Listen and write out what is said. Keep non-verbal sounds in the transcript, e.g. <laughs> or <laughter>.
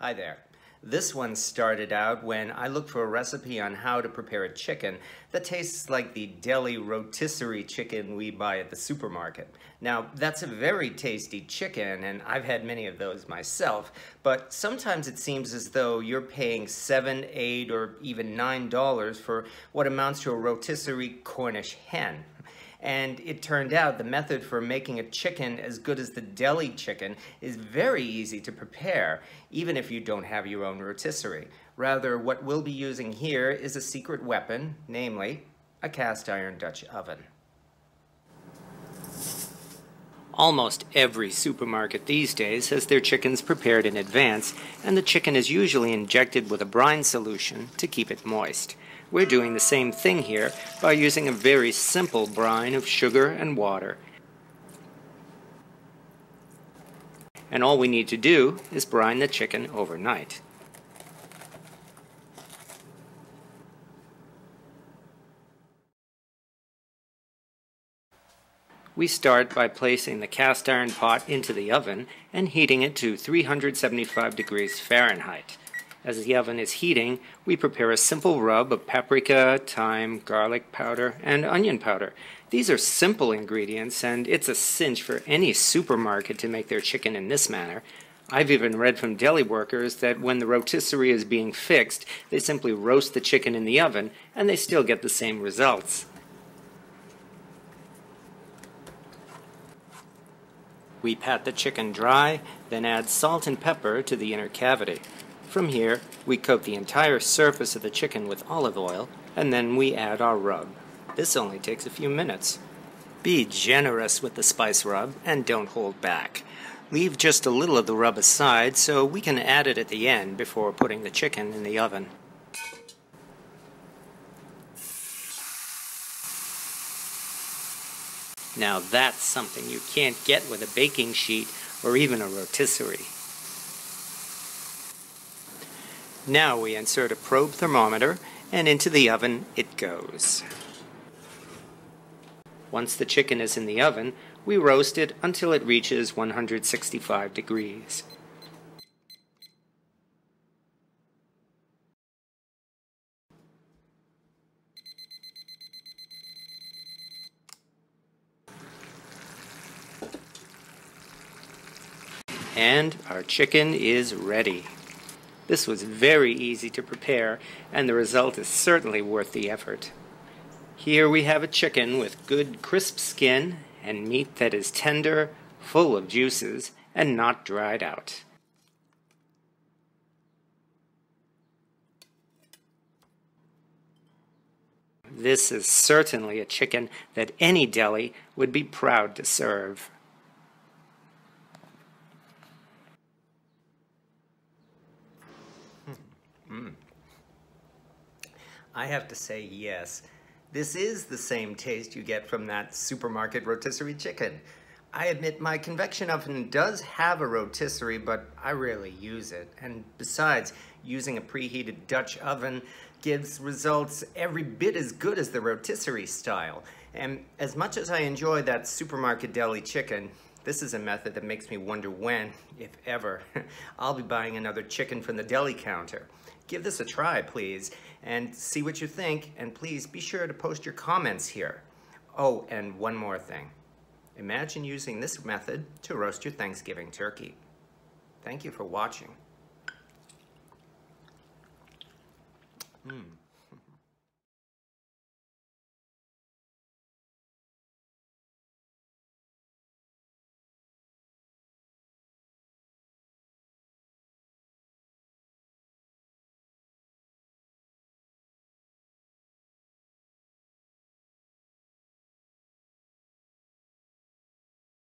Hi there. This one started out when I looked for a recipe on how to prepare a chicken that tastes like the deli rotisserie chicken we buy at the supermarket. Now, that's a very tasty chicken, and I've had many of those myself, but sometimes it seems as though you're paying seven, eight, or even nine dollars for what amounts to a rotisserie Cornish hen. And it turned out the method for making a chicken as good as the deli chicken is very easy to prepare, even if you don't have your own rotisserie. Rather, what we'll be using here is a secret weapon, namely a cast iron Dutch oven. Almost every supermarket these days has their chickens prepared in advance, and the chicken is usually injected with a brine solution to keep it moist. We're doing the same thing here by using a very simple brine of sugar and water. And all we need to do is brine the chicken overnight. We start by placing the cast iron pot into the oven and heating it to 375 degrees Fahrenheit. As the oven is heating, we prepare a simple rub of paprika, thyme, garlic powder, and onion powder. These are simple ingredients, and it's a cinch for any supermarket to make their chicken in this manner. I've even read from deli workers that when the rotisserie is being fixed, they simply roast the chicken in the oven, and they still get the same results. We pat the chicken dry, then add salt and pepper to the inner cavity. From here, we coat the entire surface of the chicken with olive oil, and then we add our rub. This only takes a few minutes. Be generous with the spice rub and don't hold back. Leave just a little of the rub aside so we can add it at the end before putting the chicken in the oven. Now that's something you can't get with a baking sheet or even a rotisserie. Now we insert a probe thermometer and into the oven it goes. Once the chicken is in the oven, we roast it until it reaches 165 degrees. And our chicken is ready. This was very easy to prepare, and the result is certainly worth the effort. Here we have a chicken with good crisp skin and meat that is tender, full of juices, and not dried out. This is certainly a chicken that any deli would be proud to serve. I have to say yes. This is the same taste you get from that supermarket rotisserie chicken. I admit my convection oven does have a rotisserie, but I rarely use it. And besides, using a preheated Dutch oven gives results every bit as good as the rotisserie style. And as much as I enjoy that supermarket deli chicken, this is a method that makes me wonder when, if ever, <laughs> I'll be buying another chicken from the deli counter. Give this a try, please, and see what you think, and please be sure to post your comments here. Oh, and one more thing. Imagine using this method to roast your Thanksgiving turkey. Thank you for watching. Mm.